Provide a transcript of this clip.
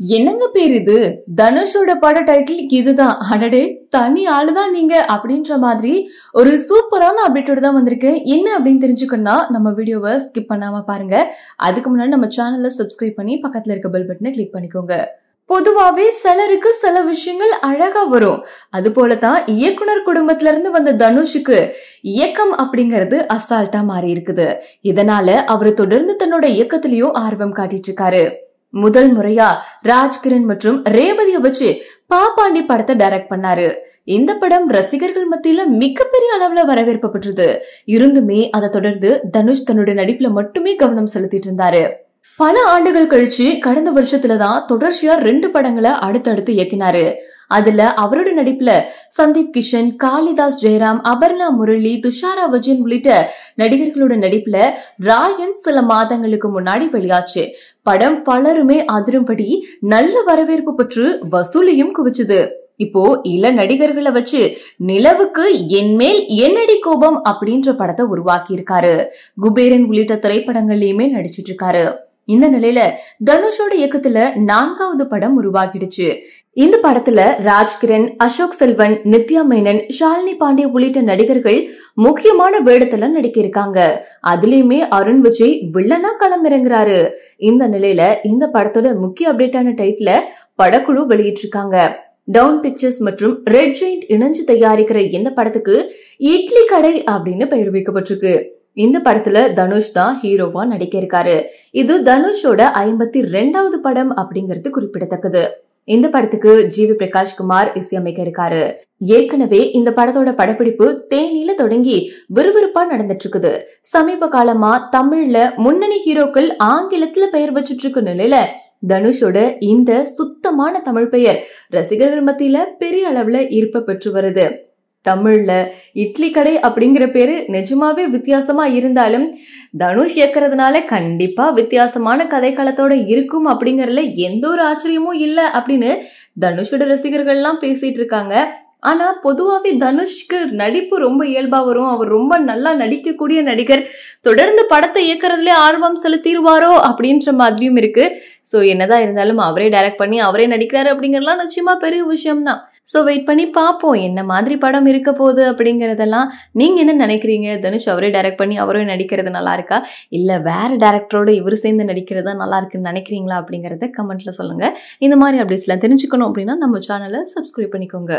என்னங்க பேர் இது? தனுஷோட பட டைட்டில் இதுதான். அடடே தனி ஆளுதான் நீங்க அப்படின்ற மாதிரி ஒரு சூப்பரான அப்டேட்டோட தான் வந்திருக்கு. என்ன அப்படின்னு தெரிஞ்சுக்கணும்னா நம்ம வீடியோவை ஸ்கிப் பண்ணாம பாருங்க. அதுக்கு முன்னாடி நம்ம சேனலை சப்ஸ்கிரைப் பண்ணி பக்கத்துல இருக்க பெல் பட்டனை கிளிக் பண்ணிக்கோங்க. பொதுவாவே சிலருக்கு சில விஷயங்கள் அழகா வரும். அது போலதான் இயக்குனர் குடும்பத்துல இருந்து வந்த தனுஷுக்கு இயக்கம் அப்படிங்கிறது அசால்ட்டா மாறி இருக்குது இதனால அவர் தொடர்ந்து தன்னோட இயக்கத்திலயும் ஆர்வம் காட்டிட்டு இருக்காரு. முதல் முறையா ராஜ்கிரண் மற்றும் ரேவதிய வச்சு பாப்பாண்டி படத்தை டைரக்ட் பண்ணாரு. இந்த படம் ரசிகர்கள் மத்தியில மிகப்பெரிய அளவுல வரவேற்பு பெற்றது. இருந்துமே அதை தொடர்ந்து தனுஷ் தன்னுடைய நடிப்புல மட்டுமே கவனம் செலுத்திட்டு இருந்தாரு. பல ஆண்டுகள் கழிச்சு கடந்த வருஷத்துலதான் தொடர்ச்சியா ரெண்டு படங்களை அடுத்தடுத்து இயக்கினாரு. அதுல அவரோட நடிப்புல சந்தீப் கிஷன் காளிதாஸ் ஜெயராம் அபர்ணா முரளி துஷாரா விஜயன் உள்ளிட்ட நடிகர்களோட நடிப்புல ராயன் சில மாதங்களுக்கு முன்னாடி வெளியாச்சு. படம் பலருமே அதிரும்படி நல்ல வரவேற்பு பெற்று வசூலையும் குவிச்சுது. இப்போ இள நடிகர்களை வச்சு நிலவுக்கு என்மேல் என்னடி கோபம் அப்படின்ற படத்தை உருவாக்கி இருக்காரு குபேரன் உள்ளிட்ட திரைப்படங்கள்லயுமே நடிச்சிட்டு இருக்காரு இந்த நிலையில தனுஷோட இயக்கத்துல நான்காவது படம் உருவாகிடுச்சு. இந்த படத்துல ராஜ்கிரண் அசோக் செல்வன் நித்யா மேனன் ஷாலினி பாண்டே உள்ளிட்ட நடிகர்கள் முக்கியமான வேடத்துல நடிக்கிருக்காங்க. அதுலயுமே அருண் விஜய் வில்லனா களமிறங்குறாரு இந்த நிலையில இந்த படத்தோட முக்கிய அப்டேட்டான டைட்டில படக்குழு வெளியிட்டிருக்காங்க. டவுன் பிக்சர்ஸ் மற்றும் ரெட் ஜெயிண்ட் இணைஞ்சு தயாரிக்கிற இந்த படத்துக்கு இட்லி கடை அப்படின்னு பெயர் வைக்கப்பட்டிருக்கு. இந்த படத்துல தனுஷ் தான் ஹீரோவா நடிக்க இருக்காரு. இது தனுஷோட ஐம்பத்தி ரெண்டாவது படம் அப்படிங்கிறது குறிப்பிடத்தக்கது. இந்த படத்துக்கு ஜிவி பிரகாஷ் குமார் இசையமைக்க இருக்காரு. ஏற்கனவே இந்த படத்தோட படப்பிடிப்பு தேனியில தொடங்கி விறுவிறுப்பா நடந்துட்டு இருக்குது. சமீப காலமா தமிழ்ல முன்னணி ஹீரோக்கள் ஆங்கிலத்துல பெயர் வச்சுட்டு இருக்க நிலையில தனுஷோட இந்த சுத்தமான தமிழ் பெயர் ரசிகர்கள் மத்தியில பெரிய அளவுல ஈர்ப்ப பெற்று வருது. தமிழ்ல இட்லி கடை அப்படிங்கிற பேரு நிஜமாவே வித்தியாசமா இருந்தாலும் தனுஷ் இயக்குறதுனால கண்டிப்பா வித்தியாசமான கதைக்களத்தோட இருக்கும் அப்படிங்கறதுல எந்த ஒரு ஆச்சரியமும் இல்லை அப்படின்னு தனுஷோட ரசிகர்கள்லாம் பேசிட்டு இருக்காங்க. ஆனா பொதுவாவே தனுஷ்க்கு நடிப்பு ரொம்ப இயல்பா வரும். அவர் ரொம்ப நல்லா நடிக்கக்கூடிய நடிகர். தொடர்ந்து படத்தை இயக்கிறதுலே ஆர்வம் செலுத்திடுவாரோ அப்படின்ற மாதிரியும் இருக்கு. ஸோ என்னதான் இருந்தாலும் அவரே டைரக்ட் பண்ணி அவரே நடிக்கிறாரு அப்படிங்கறதுலாம் நிச்சயமா பெரிய விஷயம் தான் ஸோ வெயிட் பண்ணி பார்ப்போம். என்ன மாதிரி படம் இருக்க போகுது அப்படிங்கிறதெல்லாம் நீங்க என்ன நினைக்கிறீங்க? தனுஷ் அவரே டைரக்ட் பண்ணி அவரே நடிக்கிறது நல்லா இருக்கா? இல்ல வேற டேரக்டரோட இவர் சேர்ந்து நடிக்கிறது தான் நல்லா இருக்குன்னு நினைக்கிறீங்களா அப்படிங்கறத கமெண்ட்ல சொல்லுங்க. இந்த மாதிரி அப்டேட்ஸ்லாம் தெரிஞ்சுக்கணும் அப்படின்னா நம்ம சேனலை சப்ஸ்கிரைப் பண்ணிக்கோங்க.